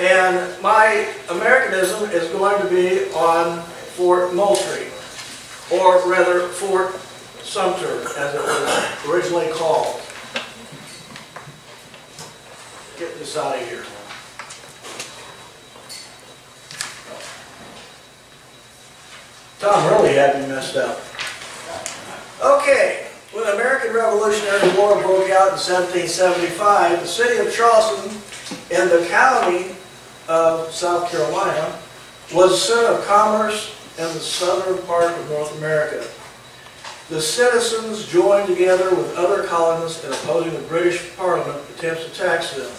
And my Americanism is going to be on Fort Moultrie, or rather Fort Sumter, as it was originally called. Get this out of here. Tom really had me messed up. Okay, when the American Revolutionary War broke out in 1775, the city of Charleston and the county of South Carolina was a center of commerce in the southern part of North America. The citizens joined together with other colonists in opposing the British Parliament attempts to tax them.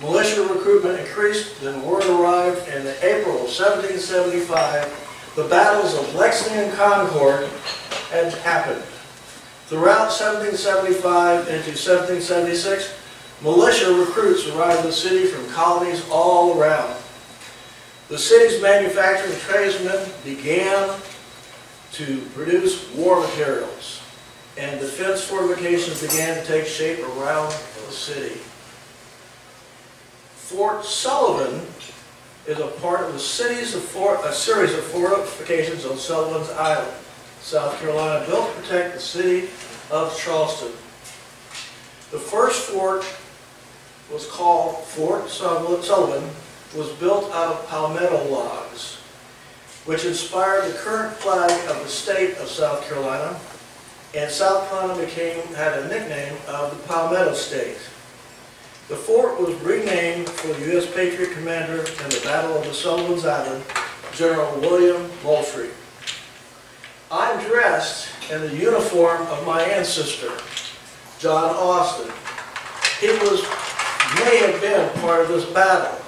Militia recruitment increased, then word arrived in April of 1775 the battles of Lexington and Concord had happened. Throughout 1775 into 1776, militia recruits arrived in the city from colonies all around. The city's manufacturing tradesmen began to produce war materials, and defense fortifications began to take shape around the city. Fort Sullivan is a part of the a series of fortifications on Sullivan's Island, South Carolina, built to protect the city of Charleston. The first fort was called Fort Sullivan, was built out of palmetto logs, which inspired the current flag of the state of South Carolina, and South Carolina became, had a nickname of the Palmetto State. The fort was renamed for the U.S. Patriot commander in the Battle of the Sullivan's Island, General William Moultrie. I'm dressed in the uniform of my ancestor, John Austin. He was, may have been part of this battle.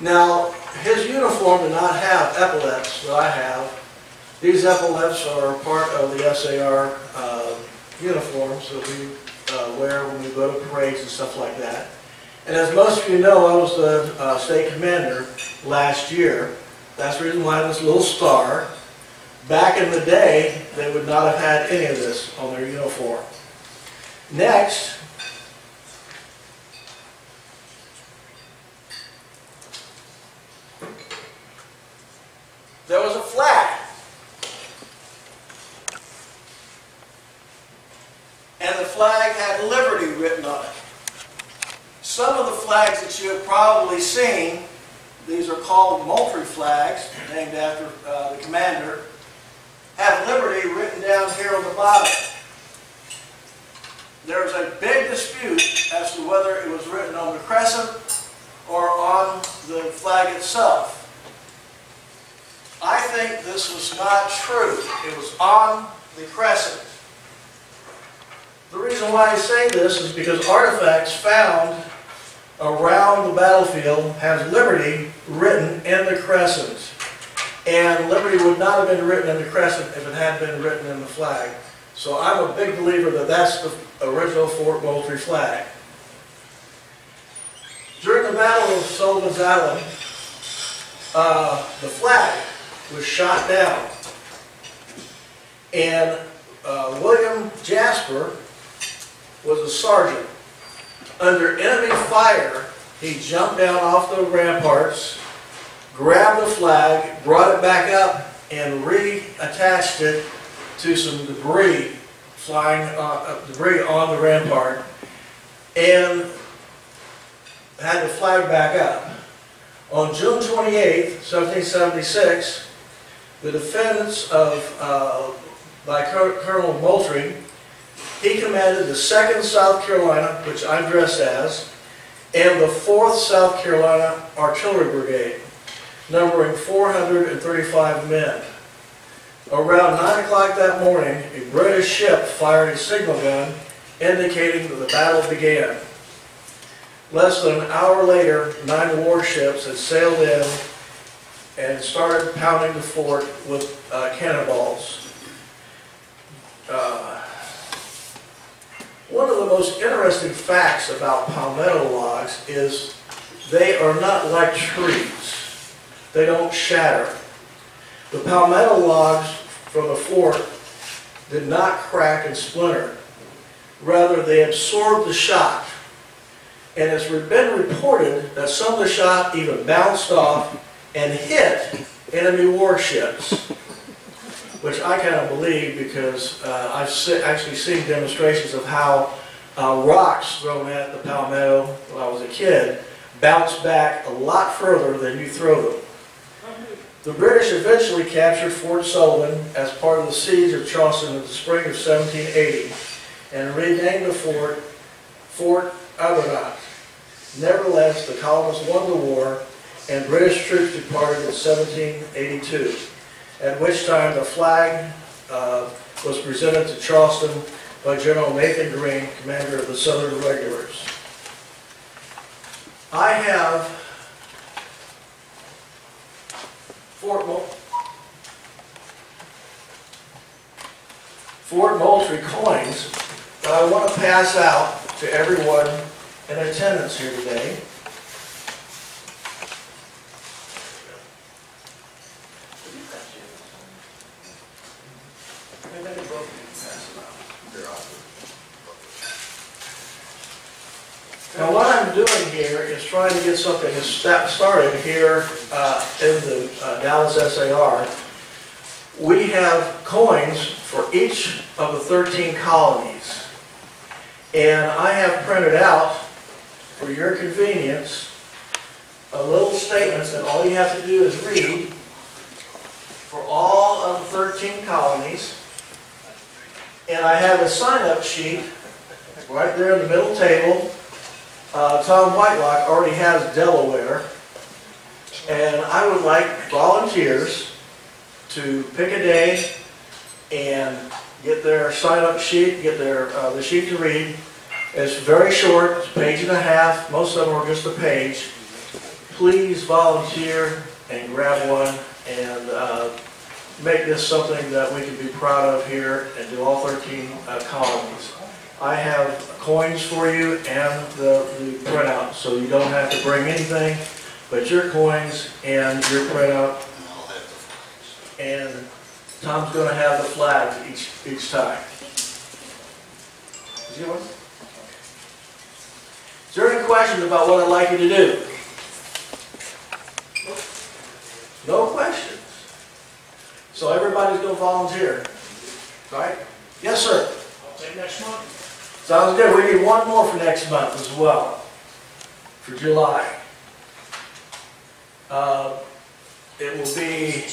Now, his uniform did not have epaulets that I have. These epaulets are part of the SAR uh, uniforms that we uh, wear when we go to parades and stuff like that. And as most of you know, I was the uh, state commander last year. That's the reason why this little star. Back in the day, they would not have had any of this on their uniform. Next, there was a flag. And the flag had liberty written on it. Some of the flags that you have probably seen, these are called Moultrie flags, named after uh, the commander, have liberty written down here on the bottom. There's a big dispute as to whether it was written on the crescent or on the flag itself. I think this was not true. It was on the crescent. The reason why I say this is because artifacts found around the battlefield has liberty written in the crescent. And liberty would not have been written in the crescent if it had been written in the flag. So I'm a big believer that that's the original Fort Moultrie flag. During the Battle of Sullivan's Island, uh, the flag was shot down. And uh, William Jasper was a sergeant. Under enemy fire, he jumped down off the ramparts, grabbed the flag, brought it back up, and reattached it to some debris flying uh, uh, debris on the rampart, and had the flag back up. On June 28, 1776, the defendants of uh, by Colonel Moultrie he commanded the 2nd South Carolina, which I'm dressed as, and the 4th South Carolina Artillery Brigade, numbering 435 men. Around 9 o'clock that morning, a British ship fired a signal gun indicating that the battle began. Less than an hour later, nine warships had sailed in and started pounding the fort with uh, cannonballs. Uh, one of the most interesting facts about palmetto logs is they are not like trees. They don't shatter. The palmetto logs from the fort did not crack and splinter. Rather, they absorbed the shock. And it's been reported that some of the shot even bounced off and hit enemy warships, which I kind of believe because uh, I've se- actually seen demonstrations of how uh, rocks thrown at the Palmetto when I was a kid bounce back a lot further than you throw them. The British eventually captured Fort Sullivan as part of the siege of Charleston in the spring of 1780 and renamed the fort Fort Arbuthnot. Nevertheless, the colonists won the war and British troops departed in 1782, at which time the flag uh, was presented to Charleston by General Nathan Greene, commander of the Southern Regulars. I have Fort Fort Moultrie coins that I want to pass out to everyone in attendance here today. Now, what I'm doing here is trying to get something sta- started here uh, in the uh, Dallas SAR. We have coins for each of the 13 colonies. And I have printed out, for your convenience, a little statement that all you have to do is read for all of the 13 colonies. And I have a sign-up sheet right there in the middle table. Uh, Tom Whitelock already has Delaware. And I would like volunteers to pick a day and get their sign-up sheet, get their, uh, the sheet to read. It's very short, it's a page and a half, most of them are just a page. Please volunteer and grab one and, uh, make this something that we can be proud of here and do all 13 uh, colonies. I have coins for you and the, the printout, so you don't have to bring anything but your coins and your printout. And Tom's gonna have the flags each, each time. Is? Is there any questions about what I'd like you to do? No questions? So everybody's gonna volunteer, right? Yes, sir. I'll take next month. Sounds good. We need one more for next month as well, for July. Uh, It will be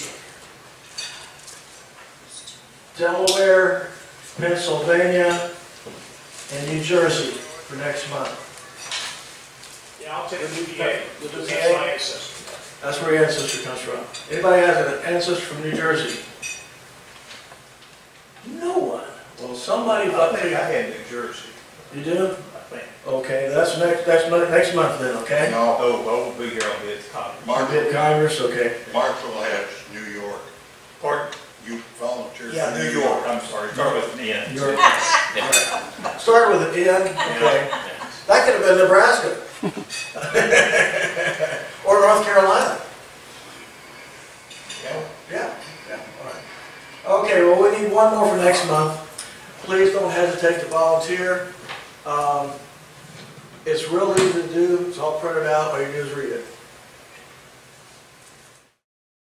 Delaware, Pennsylvania, and New Jersey for next month. Yeah, I'll take the UVA. The because UVA? That's ancestor. That's where your ancestor comes from. Anybody has an ancestor from New Jersey? No one. Somebody I think. I had New Jersey, You do? I think. Okay, that's next, that's mon- next month then, okay? No, oh, I won't be here on the Congress. You Marshall, did Congress, okay. Marshall has New York. Pardon? You volunteered Yeah, New York, I'm sorry, start with an N. You're- Start with an N, okay. That could have been Nebraska. Or North Carolina. Yeah. Yeah, yeah, all right. Okay, well, we need one more for next month. Please don't hesitate to volunteer. Um, It's real easy to do, it's all printed out, all you do is read it.